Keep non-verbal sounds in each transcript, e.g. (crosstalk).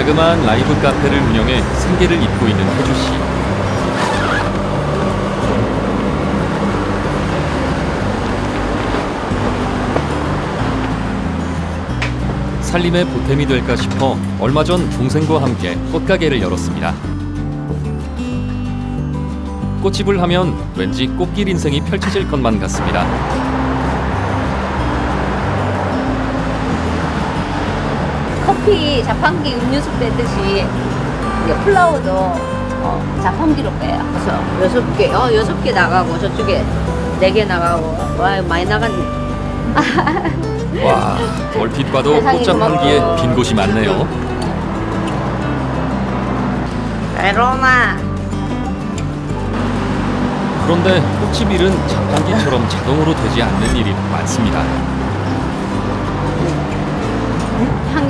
자그마한 라이브 카페를 운영해 생계를 잇고 있는 혜주 씨. 살림의 보탬이 될까 싶어 얼마 전 동생과 함께 꽃가게를 열었습니다. 꽃집을 하면 왠지 꽃길 인생이 펼쳐질 것만 같습니다. 커피 자판기 음료수 빼듯이 플라워도 어, 자판기로 빼요. 그래서 여섯 개, 어 여섯 개 나가고 저쪽에 네 개 나가고 와 많이 나갔네. (laughs) 와, 얼핏 봐도 꽃자판기에. 빈 곳이 많네요. 에로나. 그런데 꽃집 일은 자판기처럼 자동으로 되지 않는 일이 많습니다.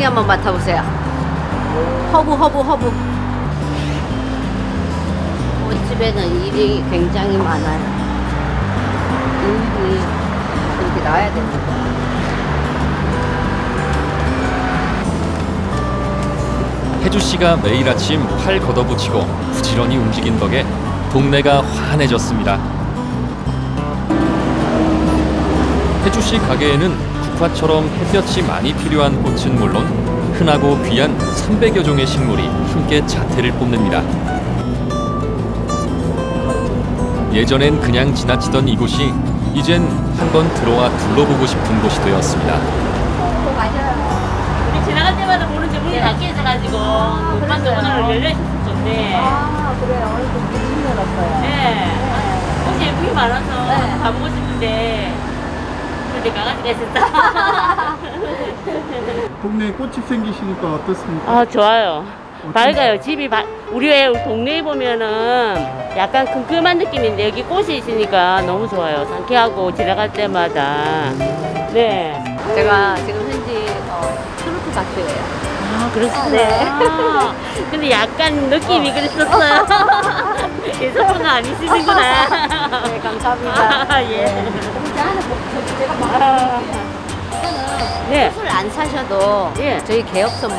향기 한번 맡아보세요. 허브 허브 허브. 꽃집에는 일이 굉장히 많아요. 일이 그렇게 나야 됩니다. 혜주 씨가 매일 아침 팔 걷어붙이고 부지런히 움직인 덕에 동네가 환해졌습니다. 혜주 씨 가게에는 국화처럼 햇볕이 많이 필요한 꽃은 물론 흔하고 귀한 300여 종의 식물이 함께 자태를 뽐냅니다. 예전엔 그냥 지나치던 이곳이 이젠 한번 들어와 둘러보고 싶은 곳이 되었습니다. 또 가셔요. 우리 지나갈 때마다 보는데 문이 닫혀 있어가지고 오빠도 그랬어요? 오늘 열려 있었을 건데 아 그래요. 오늘도 무슨 열었어요. 네. 혹시 예쁘게 많아서 네. 가보고 싶은데 강아지가 있었다 (laughs) 동네에 꽃집 생기시니까 어떻습니까? 아 좋아요 밝아요 집이 바, 우리 왜 동네에 보면은 약간 큼큼한 느낌인데 여기 꽃이 있으니까 너무 좋아요 상쾌하고 지나갈 때마다 네. 제가 지금 현재 어, 트로트 가수예요. 아 그렇구나 네. (laughs) 근데 약간 느낌이 그랬었어요 (laughs) 예전보다 아니시는구나 네, 감사합니다. 아, 예. 자, 하나 뭐, 저- 제가 아, 말하는 네. 꽃을 안 사셔도 예. 저희 개업 선물.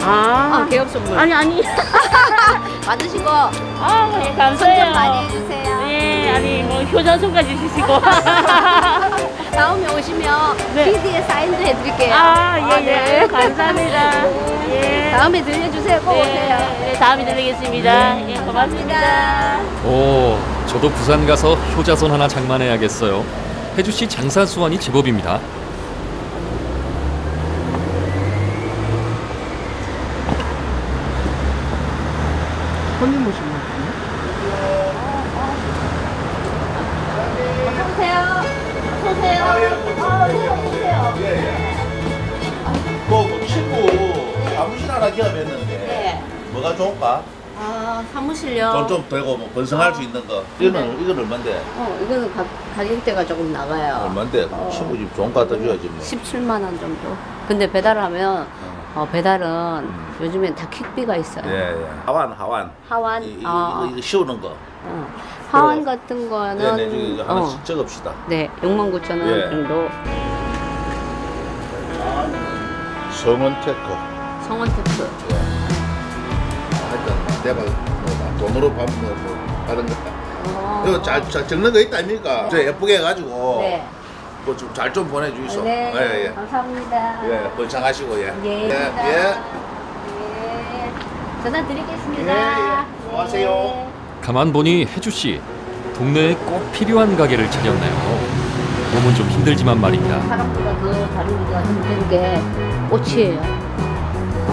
아, 아, 개업 선물. 아니 아니. (laughs) 받으신 거 아, 예, 감사해요. 선전 많이 해주세요. 예, 아니 뭐 효자손까지 주시고. (laughs) 다음에 오시면 네. PD에 사인도 해드릴게요. 아, 예, 예. 네. 감사합니다. (laughs) 예. 다음에 들려주세요. 꼭 오세요. 예, 예, 다음에 들리겠습니다. 예, 고맙습니다. 오, 저도 부산 가서 효자손 하나 장만해야겠어요. 씨 장사 수완이 제법입니다. 손님 오신 것 같은데? 어서오세요. 어서오세요. 아, 어서오세요. 뭐, 뭐 친구 사무실 하나 기업했는데 네. 뭐가 좋을까? 아, 사무실요. 돈좀 되고 뭐 번성할 수 있는 거. 이거는 이건 얼마인데? 어, 이거는 가, 가격대가 조금 나가요. 얼마인데? 어. 친구 집 좋은 거 갖다 줘야지 뭐. 17만 원 정도. 근데 배달하면 어, 배달은 음. 요즘엔 다 킥비가 있어요. 예, 예. 하완, 하완. 하완, 이, 이, 아, 이거, 씌우는 거. 어. 하완 같은 거는 네, 네, 저기 이거 어, 하나씩 적읍시다. 네, 6만 9천 원 예. 정도. 성원 테크. 성원 특수. 예. 하여튼 내가 뭐 돈으로 밥 뭐, 뭐 다른 거. 어. 이거 잘, 잘 적는 거 있다 아닙니까? 저 예쁘게 해가지고 네. 뭐좀 잘 좀 보내주이소. 네, 예, 예. 감사합니다. 예, 번창하시고 예. 예. 예, 예. 예. 전화 드리겠습니다. 예, 예. 수고하세요. 가만 보니 혜주 씨 동네에 꼭 필요한 가게를 차렸네요. 몸은 좀 힘들지만 말입니다. 사람보다 더 다루기가 힘든 게 꽃이에요.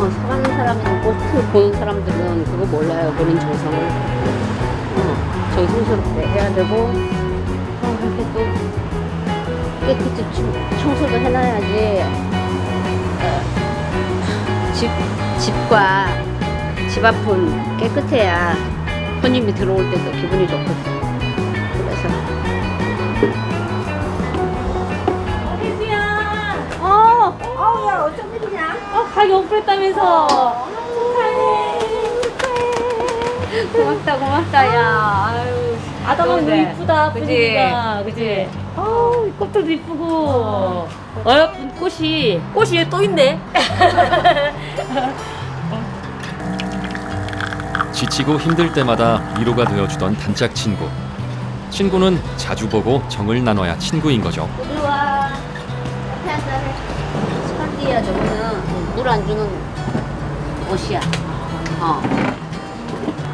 어, 사랑하는 사람은 꽃을 보는 사람들은 그거 몰라요. 그런 정성을. 어, 정성스럽게 해야 되고, 어, 이렇게 또 깨끗이 청- 청소도 해놔야지. 어, 집, 집과 집 앞은 깨끗해야 손님이 들어올 때도 기분이 좋거든 일이냐? 어, 가게 오픈했다면서. 고맙다 고맙다 야 아유 아담아 너무 그런데. 이쁘다 그지? 분위기가 그지? 이 꽃들도 이쁘고 어여쁜 꽃이 꽃이 또 있네 (laughs) 지치고 힘들 때마다 위로가 되어주던 단짝 친구. 친구는 자주 보고 정을 나눠야 친구인 거죠. 우리 와. 스판디야 저거는 물 안 주는 옷이야. 어.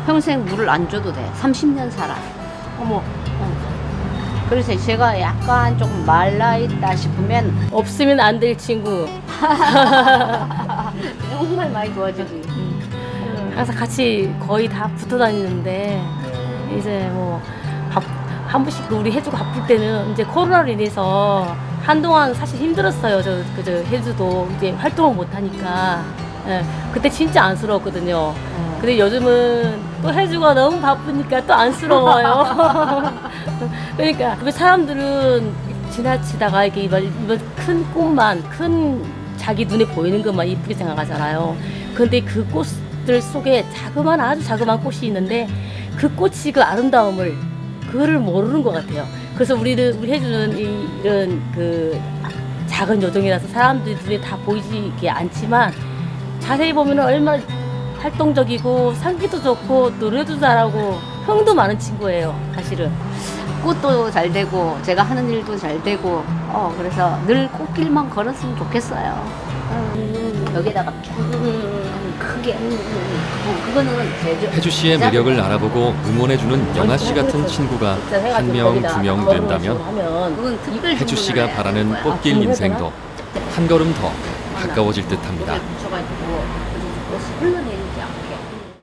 평생 물을 안 줘도 돼. 30년 살아. 어머, 어. 그래서 제가 약간 조금 말라있다 싶으면 없으면 안 될 친구. (laughs) 정말 많이 도와주지. 항상 같이 거의 다 붙어 다니는데 이제 뭐 밥 한 번씩 그 우리 해주고 바쁠 때는 이제 코로나로 인해서 한동안 사실 힘들었어요. 저 그저 해주도 이제 활동을 못 하니까 예, 그때 진짜 안쓰러웠거든요. 근데 요즘은 또 해주가 너무 바쁘니까 또 안쓰러워요. (laughs) 그러니까 왜 사람들은 지나치다가 이렇게 이번, 이번 큰 꽃만 큰 자기 눈에 보이는 것만 이쁘게 생각하잖아요. 근데 그 꽃들 속에 자그만 아주 자그만 꽃이 있는데 그 꽃이 그 아름다움을 그거를 모르는 것 같아요. 그래서 우리를 우리 해주는 이, 이런 그 작은 요정이라서 사람들 눈에 다 보이지 않지만 자세히 보면 얼마나 활동적이고 상기도 좋고 노래도 잘하고 흥도 많은 친구예요. 사실은. 꽃도 잘 되고 제가 하는 일도 잘 되고 어 그래서 늘 꽃길만 걸었으면 좋겠어요. 음, 여기다가 쭉 크게 어, 그거는 혜주 씨의 매력을 알아보고 응원해주는 영아 씨 같은 친구가 한 명, 두 명 된다면 혜주 씨가 바라는. 꽃길 인생도 한 걸음 더 가까워질 듯합니다.